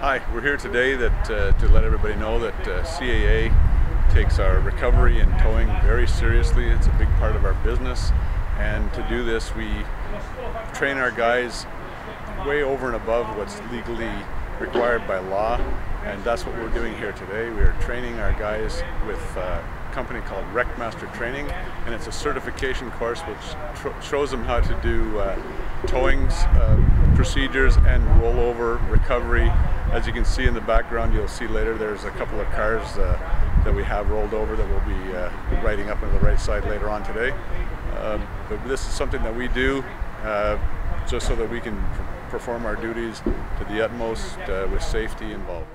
Hi, we're here today that uh, to let everybody know that uh, CAA takes our recovery and towing very seriously. It's a big part of our business, and to do this, we train our guys way over and above what's legally required by law, and that's what we're doing here today. We are training our guys with uh, a company called Wreckmaster Training, and it's a certification course which shows them how to do uh, towings, uh, procedures, and rollover recovery as you can see in the background, you'll see later there's a couple of cars uh, that we have rolled over that we'll be uh, riding up on the right side later on today. Um, but this is something that we do uh, just so that we can perform our duties to the utmost uh, with safety involved.